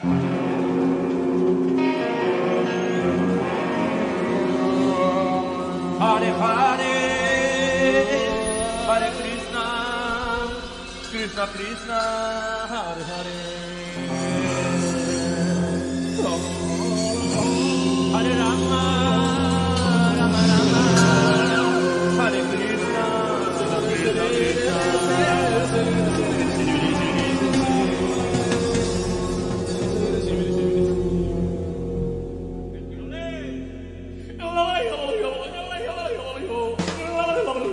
Hare Hare, Hare Krishna, Krishna Krishna, Hare Hare. Hare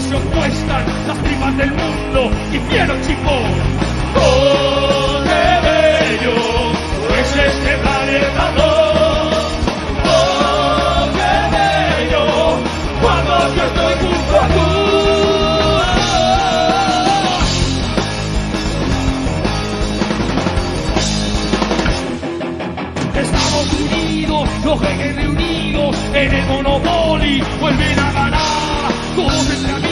se opuestan, las primas del mundo hicieron chipón. ¡Oh, qué bello! Es este. ¡Oh, qué bello! Cuando yo estoy junto a. Estamos unidos, los reyes reunidos en el Monopoly vuelven a ganar. Todos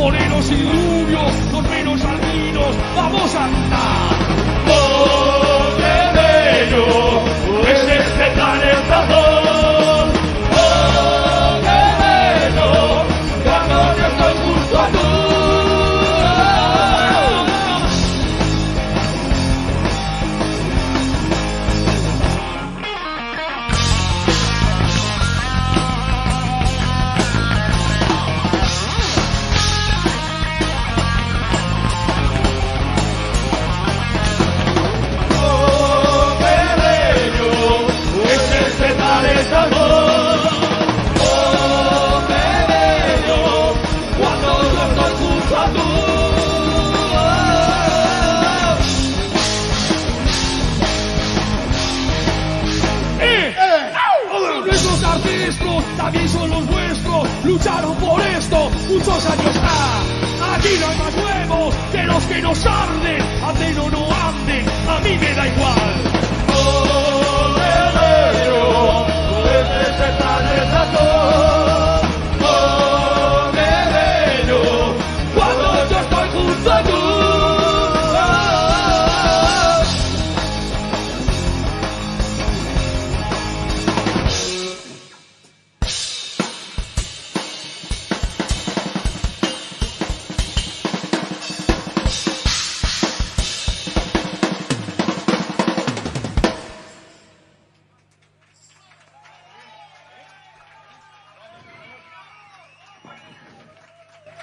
morenos y rubios, los menos albinos, vamos a ganar. También son los vuestros, lucharon por esto muchos años ha. Aquí no hay más huevos que los que nos arden, anden o no anden, a mí me da igual.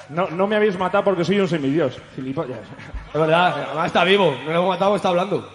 No, no me habéis matado porque soy un semidios. Gilipollas. Es verdad, además está vivo, no lo hemos matado, está hablando.